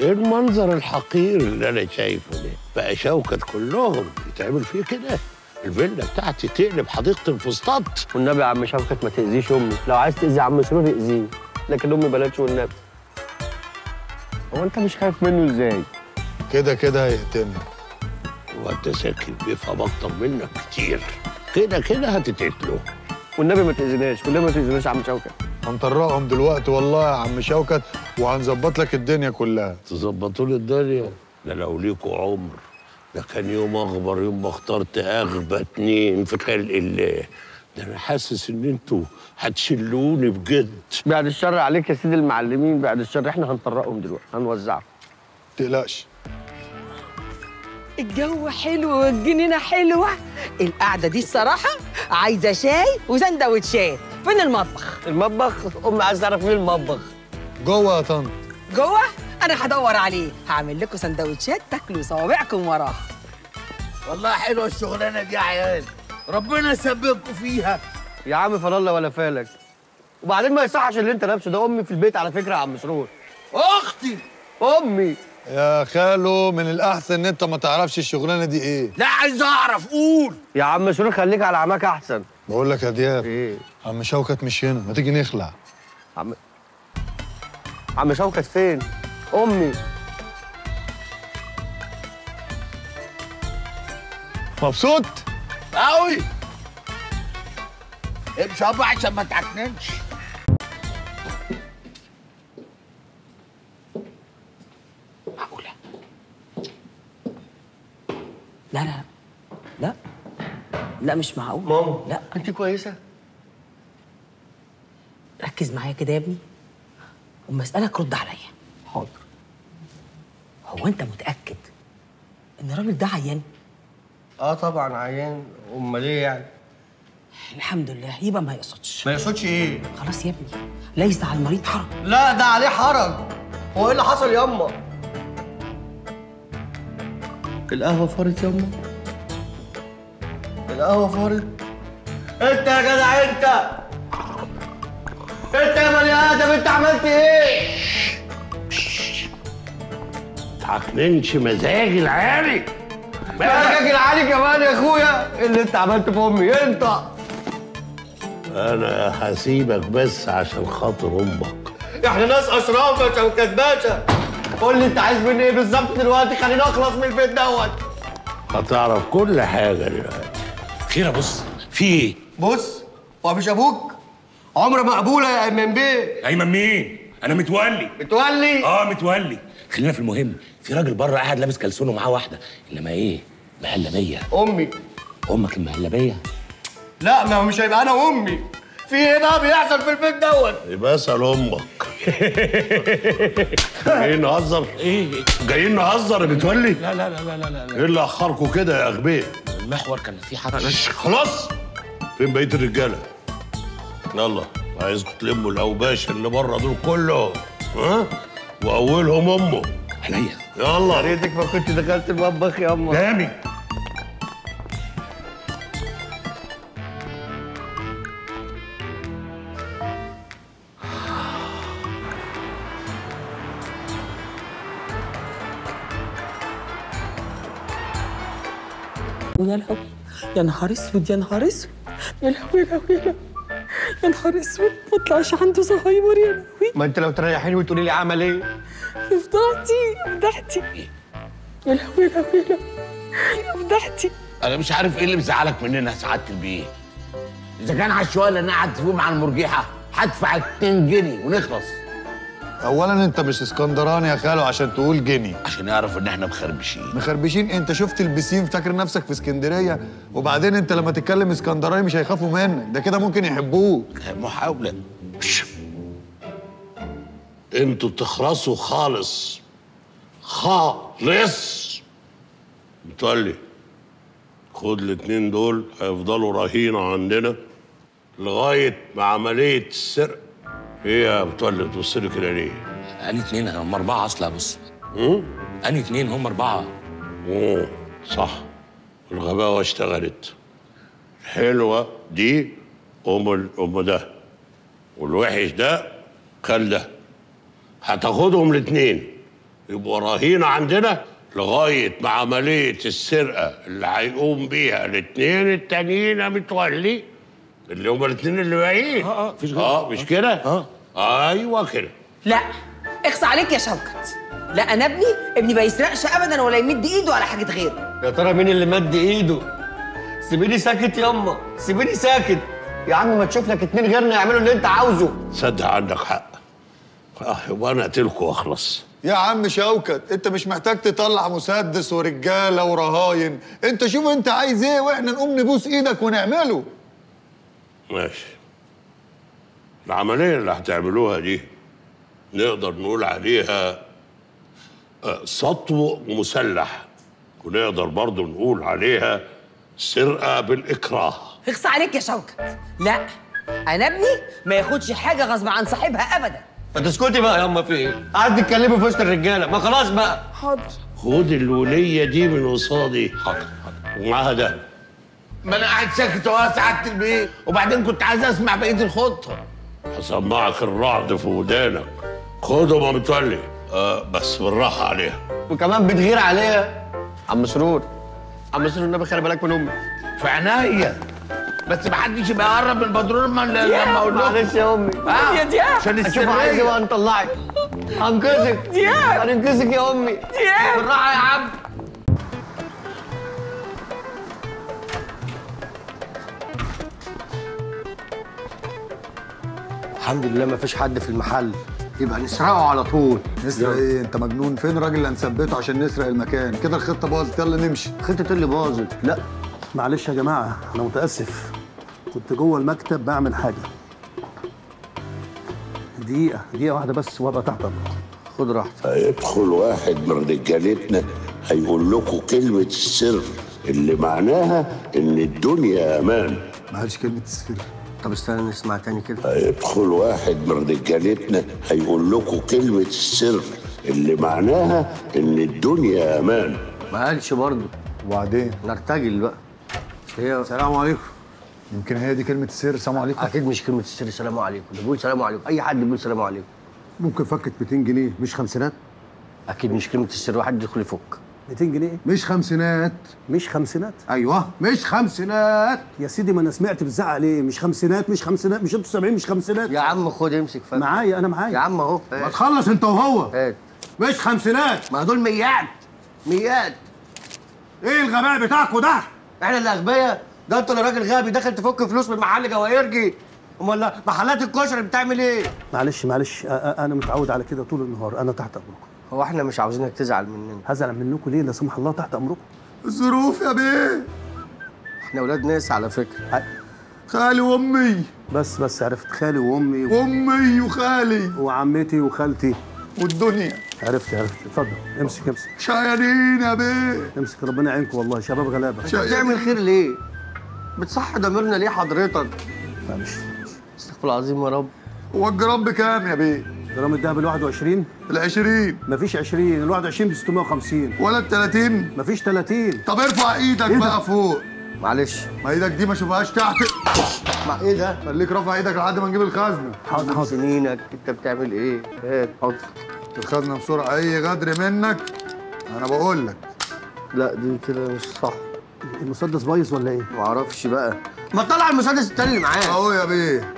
إيه المنظر الحقير اللي أنا شايفه ده. بقى شوكت كلهم يتعمل فيه كده. الفيلا بتاعتي تقلب حديقة الفسطاط والنبي يا عم شوكت ما تأذيش أمي. لو عايز تأذي عم سرور اذيه لكن أمي بلاش والنبي. هو أنت مش خايف منه إزاي؟ كده كده هيقتلني. وأنت ساكن بيفهم أكتر منك كتير. كده كده هتتقتلوا والنبي ما تأذيناش. والنبي ما تأذيناش يا عم شوكت هنطرقهم دلوقتي والله يا عم شوكت وهنظبط لك الدنيا كلها. تظبطوا لي الدنيا. ده لو ليكوا عمر ده كان يوم أخبر يوم ما اخترت أغبى اتنين في خلق الله. ده أنا حاسس إن أنتوا هتشلوني بجد. بعد الشر عليك يا سيدي المعلمين بعد الشر إحنا هنطرقهم دلوقتي هنوزعهم. تقلقش. الجو حلو والجنينة حلوة. القعدة دي الصراحة عايزة شاي وسندوتشات. فين المطبخ؟ المطبخ امي عايز تعرف فين المطبخ. جوه يا طنط. جوه؟ أنا هدور عليه. هعمل لكم سندوتشات تاكلوا صوابعكم وراها والله حلوة الشغلانة دي يا عيال. ربنا يسببكم فيها. يا عم فضل ولا فالك. وبعدين ما يصحش اللي أنت لابسه ده. أمي في البيت على فكرة يا عم سرور أختي. أمي. يا خالو من الأحسن إن أنت ما تعرفش الشغلانة دي إيه. لا عايز أعرف قول. يا عم سرور خليك على عماك أحسن. بقول لك يا دياب إيه؟ عم شوكت مش هنا ما تيجي نخلع. عم عم شوكت فين؟ أمي. مبسوط؟ قوي امشي ابا عشان ما تعكننش. لا لا لا لا مش معقول. ماما لا. انت كويسة. ركز معايا كده يا ابني وما اسالك رد عليا. حاضر. هو انت متأكد ان الراجل ده عيان؟ آه طبعا عيان أمال إيه يعني؟ الحمد لله يبقى ما يقصدش. ما يقصدش إيه؟ خلاص يا ابني ليس على المريض حرج. لا ده عليه حرج. هو إيه اللي حصل ياما؟ القهوة فارت ياما القهوة فارت. انت يا جدع انت. انت يا بني آدم انت عملت إيه؟ تعكننش مزاجي العالي مالك؟ العالي كمان يا أخويا. إيه اللي انت عملته في أمي انت. أنا هسيبك بس عشان خاطر أمك. إحنا ناس اشراف يا قول لي انت عايز مني إيه بالظبط دلوقتي؟ خليني اخلص من البيت دوت. هتعرف كل حاجة دلوقتي. خير بص في إيه؟ بص هو مش أبوك؟ عمرة مقبولة يا ايمن بيه ايمن مين؟ أنا متولي. بتولي آه متولي. خلينا في المهم. في راجل بره قاعد لابس كلسون ومعاه واحدة. انما إيه؟ مهلبية. أمي. أمك المهلبية؟ لا ما هو مش هيبقى أنا وأمي. في إيه بقى بيحصل في البيت دوت؟ يبقى اسأل أمك. جايين نهزر؟ إيه؟ جايين نهزر يا متولي لا لا لا لا لا لا إيه اللي أخركم كده يا أغبياء؟ المحور كان في حركه خلاص. فين بقية الرجالة؟ يلا عايزكم تلموا الأوباش اللي بره دول كلهم ها؟ وأولهم أمه. عليا يلا. ريتك ما كنت دخلت المطبخ يا اما جامي ويا لهوي. يا نهار أسود يا نهار أسود. يا لهوي يا لهوي يا لهوي. يا نهار أسود. ما طلعش عنده زهايمر يا لهوي. ما أنت لو تريحيني وتقولي لي عمل إيه؟ يا فضحتي يا فضحتي. يا لهوي يا لهوي يا لهوي. يا فضحتي. أنا مش عارف إيه اللي مزعلك مننا يا سعاده البيه إذا كان على الشوال اللي أنا قعدت فيه مع المرجحه هدفع 2 جنيه ونخلص. اولا أنت مش إسكندراني يا خالو عشان تقول جني. عشان يعرف إن إحنا مخربشين. مخربشين؟ أنت شفت البسين فاكر نفسك في إسكندرية؟ وبعدين أنت لما تتكلم إسكندراني مش هيخافوا منك. ده كده ممكن يحبوك. محاولة. أنتوا تخرسوا خالص. خالص. متولي خد الاتنين دول هيفضلوا رهينة عندنا لغاية ما عملية السرقة. إيه يا متولي تبص لي كده ليه؟ اني اتنين هم اربعة أصلا يا بص. هم؟ اني اتنين هم اربعة. اوه صح. الغباوة اشتغلت. الحلوة دي أم ال- أم ده. والوحش ده خال ده هتاخدهم الاتنين. يبقوا رهينة عندنا لغاية ما عملية السرقة اللي هيقوم بيها الاتنين التانيين متولي. اللي هما الاتنين اللي باقيين آه آه. مفيش آه مش كده؟ آه. أيوه كده. لا اخص عليك يا شوكت. لا أنا ابني ابني ما يسرقش ابدا ولا يمد إيده على حاجة غيره. يا ترى مين اللي مد إيده؟ سيبيني ساكت ياما. سيبيني ساكت. يا عم ما تشوف لك اتنين غيرنا يعملوا اللي أنت عاوزه. تصدق عندك حق. آه يبقى أنا اقتلكوا وأخلص. يا عم شوكت أنت مش محتاج تطلع مسدس ورجالة ورهاين. أنت شوف أنت عايز إيه وإحنا نقوم نبوس إيدك ونعمله. ماشي. العملية اللي هتعملوها دي نقدر نقول عليها آه، سطو مسلح ونقدر برضو نقول عليها سرقة بالإكراه. اخص عليك يا شوكت لا أنا ابني ما ياخدش حاجة غصب عن صاحبها ابدا. ما تسكتي بقى ياما في إيه قاعد تتكلمي في وسط الرجالة. ما خلاص بقى. حاضر. خد الولية دي من قصادي. حاضر. ومعاها ده. ما أنا قاعد ساكت اهو سعاده البيه وبعدين كنت عايز أسمع بقية الخطة. هسمعك الرعد في ودانك. خدهم يا متولي آه بس بالراحة عليها. وكمان بتغير عليها. عم مسرور. عم مسرور النبي خلي بالك من امي في عينيا. بس ما حدش يبقى يقرب من البدرون ما- لما أقول لكم معلش يا أمي. آه، يا دياب. عشان أشوف عايز بقى نطلعك هنقذك دياب. هننقذك يا أمي. دياب. بالراحة يا عم. الحمد لله ما فيش حد في المحل. يبقى نسرقه على طول. نسرق إيه؟ انت مجنون. فين الراجل اللي هنثبته عشان نسرق المكان؟ كده الخطة باظت. يلا نمشي. خطة اللي باظت. لا. معلش يا جماعة أنا متأسف. كنت جوه المكتب بعمل حاجة. دقيقة دقيقة واحدة بس وأبقى تحت أمرك. خد راحتك. هيدخل واحد من رجالتنا هيقول لكم كلمة السر اللي معناها إن الدنيا أمان. ما قالش كلمة السر. طب استنى نسمع تاني كده. هيدخل واحد من رجالتنا هيقول لكم كلمة السر اللي معناها إن الدنيا أمان. ما قالش برضه. وبعدين؟ نرتجل بقى. هي السلام عليكم. يمكن هي دي كلمة السر. السلام عليكم. أكيد مش كلمة السر. سلام عليكم. ده بيقول سلام عليكم. أي حد بيقول سلام عليكم. ممكن فكت 200 جنيه مش خمسينات؟ أكيد مش كلمة السر. واحد يدخل يفك. 200 جنيه. مش خمسينات. مش خمسينات؟ أيوه مش خمسينات. يا سيدي ما أنا سمعت بتزعق ليه؟ مش خمسينات مش خمسينات مش أنتوا سامعين مش خمسينات. يا عم خد امسك فك معايا أنا معايا. يا عم أهو. ما. تخلص أنت وهو. هات مش خمسينات. ما دول ميات. ميات. إيه الغباء بتاعكوا ده؟ إحنا اللي أغبياء. ده أنت اللي راجل غبي داخل تفك فلوس من محل جواهرجي. أمال محلات الكشري بتعمل إيه؟ معلش معلش أنا متعود على كده طول النهار. أنا تحت أمركم. هو إحنا مش عاوزينك تزعل مننا. هزعل منكم ليه؟ لا سمح الله تحت أمركم. الظروف يا بيه. إحنا أولاد ناس على فكرة. خالي وأمي. بس بس عرفت. خالي وأمي و- وأمي وخالي. وعمتي وخالتي. والدنيا. عرفت عرفت. اتفضل امسك امسك. شايلين يا بيه. امسك ربنا يعينكم والله. شباب غلابة. بتعمل خير ليه؟ بتصح ضميرنا ليه حضرتك؟ معلش استغفر الله العظيم يا رب. هو الجرام بكام يا بيه؟ جرام الدهب ال 21 العشرين مفيش 20 ال 21 ب 650 ولا التلاتين مفيش 30 طب ارفع إيدك بقى فوق. معلش. ما إيدك دي ما اشوفهاش تحت. مع إيه ده؟ خليك رافع إيدك لحد ما نجيب الخزنة. حاضر حاضر. سنينك انت بتعمل إيه؟ هات حاضر. الخزنة بسرعة. اي غدر منك أنا بقول لك. لا دي كده مش صح. المسدس بايظ ولا إيه؟ معرفش بقى. ما تطلع المسدس التاني اللي معاك. اهو يا بيه.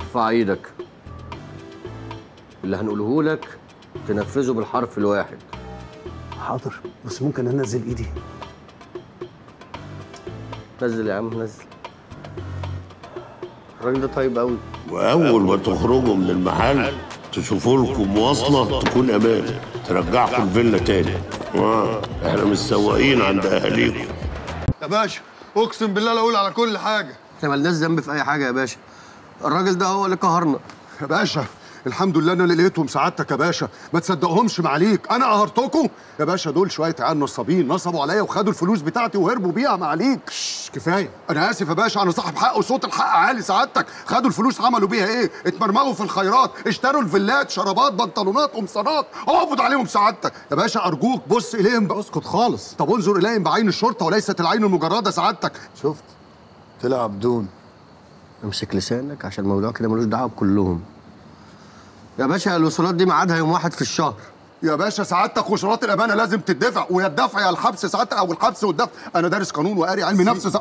ارفع إيدك. اللي هنقوله لك تنفذه بالحرف الواحد. حاضر بس ممكن انزل ايدي. نزل يا عم نزل. الراجل ده طيب قوي وأول ما تخرجوا من المحل تشوفوا لكم مواصلة تكون أمان ترجعكم الفيلا تاني. آه. إحنا متسوقين عند أهاليكم. يا باشا أقسم بالله لا أقول على كل حاجة. إحنا مالناش ذنب في أي حاجة يا باشا. الراجل ده هو اللي قهرنا يا باشا الحمد لله أنا اللي لقيتهم سعادتك يا باشا. ما تصدقهمش معاليك أنا قهرتكم. يا باشا دول شوية عيال نصابين نصبوا عليا وخدوا الفلوس بتاعتي وهربوا بيها معاليك كفاية. أنا آسف يا باشا أنا صاحب حق وصوت الحق عالي سعادتك. خدوا الفلوس عملوا بيها إيه؟ اتمرمغوا في الخيرات اشتروا الفيلات شرابات بنطلونات قمصانات. اقبض عليهم سعادتك. يا باشا أرجوك بص إليهم اسكت خالص. طب انظر إليهم بعين الشرطة وليست العين المجردة سعادتك. شفت؟ طلع بدون امسك لسانك عشان الموضوع كده ملوش دعوة بكلهم. يا باشا الوصولات دي ميعادها يوم واحد في الشهر. يا باشا سعادتك وشروط الأمانة لازم تدفع ويا الدفع يا الحبس سعادتك أو الحبس والدفع. أنا دارس قانون وقاري علم نفس سع...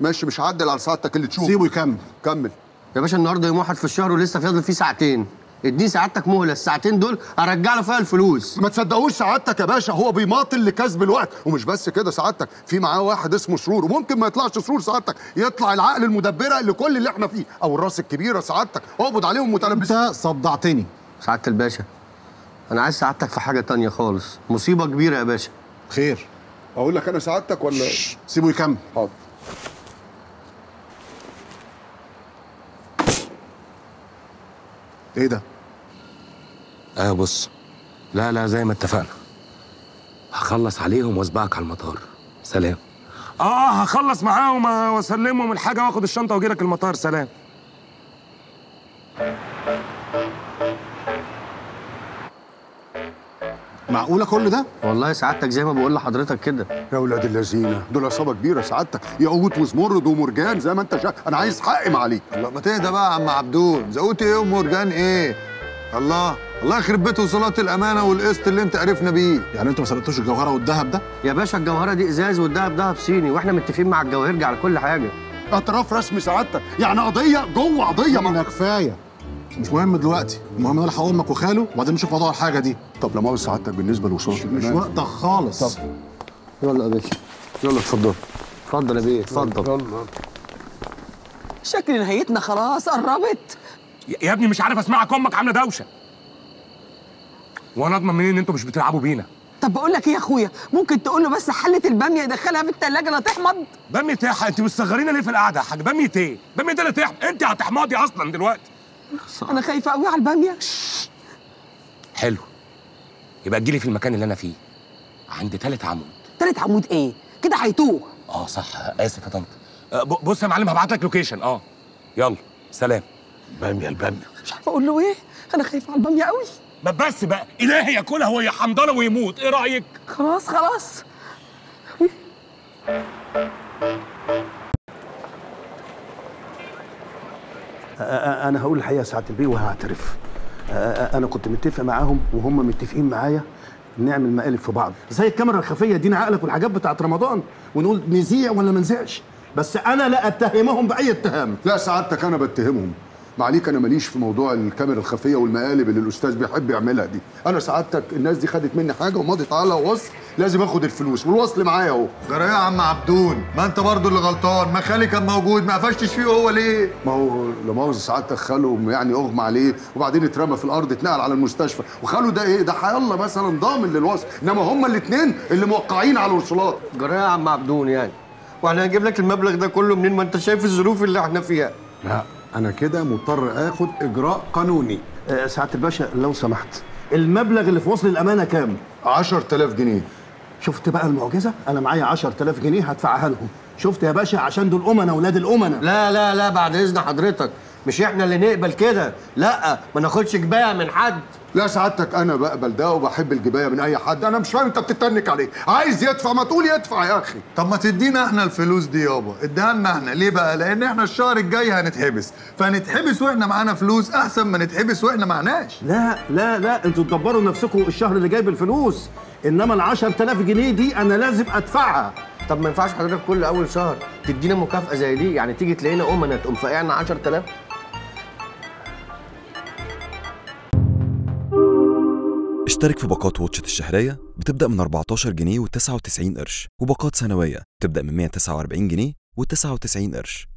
ماشي مش هعدل على سعادتك اللي تشوفه. سيبه يكمل. كمل. يا باشا النهارده يوم واحد في الشهر ولسه فاضل فيه ساعتين. اديني سعادتك مهلة الساعتين دول ارجع له فيها الفلوس. ما تصدقوش سعادتك يا باشا هو بيماطل لكسب الوقت. ومش بس كده سعادتك في معاه واحد اسمه سرور. وممكن ما يطلعش سرور سعادتك يطلع العقل المدبرة لكل اللي إحنا فيه. أو الراس الكبيرة سعادتك. اقبض عليهم متلبسين. أنت صدعتني. سعادة الباشا أنا عايز سعادتك في حاجة تانية خالص. مصيبة كبيرة يا باشا. خير. أقول لك أنا سعادتك ولا؟ سيبه يكمل. حاضر. إيه ده؟ آه بص. لا لا زي ما اتفقنا. هخلص عليهم واسبقك على المطار. سلام. آه هخلص معاهم واسلمهم الحاجة وآخد الشنطة واجي لك المطار. سلام. معقولة كل ده؟ والله سعادتك زي ما بقول لحضرتك كده. يا ولاد اللذينه دول عصابة كبيرة سعادتك. ياقوت وزمرد ومرجان زي ما انت شايف أنا عايز حقي معاليك. لا ما تهدى بقى يا عم عبدون. زقوت إيه ومرجان إيه؟ الله. الله يخرب بيت وصلات الأمانة والقسط اللي أنت عرفنا بيه. يعني أنتوا ما سرقتوش الجوهرة والذهب ده؟ يا باشا الجوهرة دي إزاز والدهب دهب صيني وإحنا متفقين مع الجواهرجي على كل حاجة. اعتراف رسمي سعادتك. يعني قضية جوه قضية ما. كفاية. مش مهم دلوقتي. المهم نلحق أمك وخاله وبعدين نشوف موضوع الحاجة دي. طب لا مؤاخذه سعادتك بالنسبة لوصولات مش الامانه وقتك خالص. يلا يا باشا. يلا اتفضل. اتفضل يا بيه اتفضل. شكل نهايتنا خلاص قربت. يا ابني مش عارف اسمعك أمك عاملة دوشة. وأنا اضمن منين إن أنتوا مش بتلعبوا بينا. طب بقول لك إيه يا أخويا؟ ممكن تقول له بس حله البامية يدخلها في الثلاجه لا تحمض. بامية إيه؟ انت مصغرين ليه في القعدة يا حاج؟ بامية إيه؟ بامية ده اللي تحمض. انت هتحمضي أصلا دلوقتي. أنا خايفة قوي على البامية. حلو. يبقى تجيلي في المكان اللي أنا فيه. عند تالت عمود. تالت عمود إيه؟ كده هيتوه. آه صح. آسف يا طنط. ب- بص يا معلم هبعت لك لوكيشن. آه. يلا سلام. بامية البامية. مش عارفة أقول له إيه؟ أنا خايفة على البامية قوي. ما بس بقى إلهي ياكلها وهي حمضانه ويموت. إيه رأيك؟ خلاص خلاص. أنا هقول الحقيقة يا سعادة البيه وهعترف. أنا كنت متفق معاهم وهم متفقين معايا نعمل مقالب في بعض. زي الكاميرا الخفية دينا عقلك والحاجات بتاعت رمضان ونقول نذيع ولا ما نذيعش بس أنا لا أتهمهم بأي اتهام. لا سعادتك أنا بتهمهم. معليك أنا ماليش في موضوع الكاميرا الخفية والمقالب اللي الأستاذ بيحب يعملها دي. أنا سعادتك الناس دي خدت مني حاجة ومضت على وصل لازم آخد الفلوس والوصل معايا أهو. جرى يا عم عبدون ما أنت برضو اللي غلطان ما خالي كان موجود ما قفشتش فيه هو ليه؟ ما هو لا مؤاخذة سعادتك خاله يعني أغمى عليه وبعدين اترمى في الأرض اتنقل على المستشفى. وخاله ده إيه؟ ده حيالله مثلا ضامن للوصل. إنما هما الاثنين اللي موقعين على الوصولات. جرى يا عم عبدون يعني. وإحنا هنجيب لك المبلغ ده كله منين؟ ما أنت شايف الظروف اللي إحنا فيها. لا. أنا كده مضطر آخد إجراء قانوني. آه، سعادة الباشا لو سمحت. المبلغ اللي في وصل الأمانة كام؟ 10000 جنيه. شفت بقى المعجزة؟ أنا معايا 10000 جنيه هدفعها لهم. شفت يا باشا؟ عشان دول أمنا أولاد الأمنا. لا لا لا بعد إذن حضرتك. مش إحنا اللي نقبل كده. لا ما ناخدش جباية من حد. لا سعادتك أنا بقبل ده وبحب الجباية من أي حد. أنا مش فاهم أنت بتتنك عليه. عايز يدفع ما تقول يدفع يا أخي. طب ما تدينا إحنا الفلوس دي يابا. اديها لنا إحنا. ليه بقى؟ لأن إحنا الشهر الجاي هنتحبس. فنتحبس وإحنا معانا فلوس أحسن ما نتحبس وإحنا معناش. لا لا لا أنتوا تدبروا نفسكم الشهر اللي جاي بالفلوس. إنما ال 10000 جنيه دي أنا لازم أدفعها. طب ما ينفعش حضرتك كل أول شهر تدينا مكافأة زي دي؟ يعني تيجي تلاقينا امنا تقوم فاقعنا 10000 اشترك في باقات واتشت الشهرية بتبدأ من 14 جنيه و99 قرش وباقات سنوية بتبدأ من 149 جنيه و99 قرش.